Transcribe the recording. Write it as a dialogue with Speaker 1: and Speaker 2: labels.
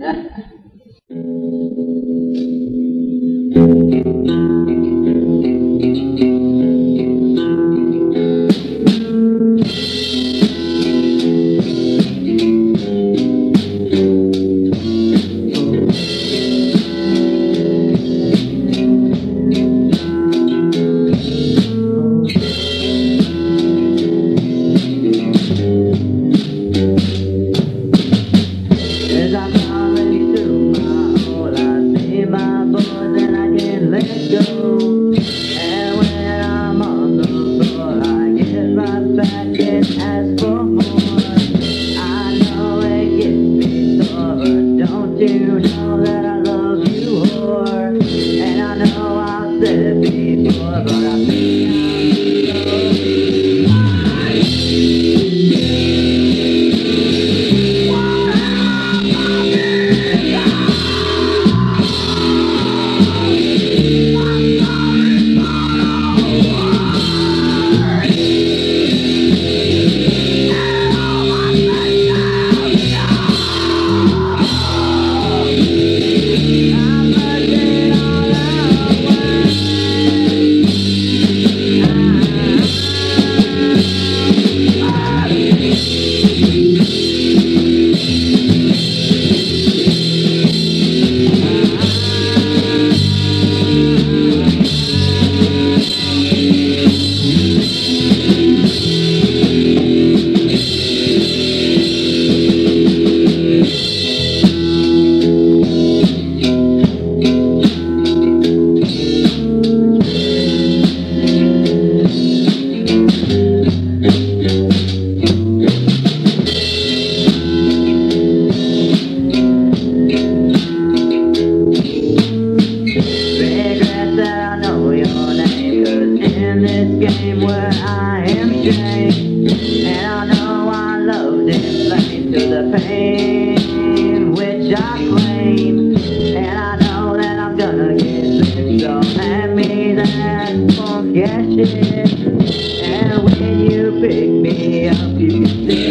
Speaker 1: Yeah. And when I'm on the floor, I get my back and ask for more. I know it gets me sore, don't you know that I love you, whore? And I know I said it before, but I feel. Miami day. And I know I loved him, let me to the pain which I claim. And I know that I'm gonna get this, so hand me that forget it. And when you pick me up, you can see.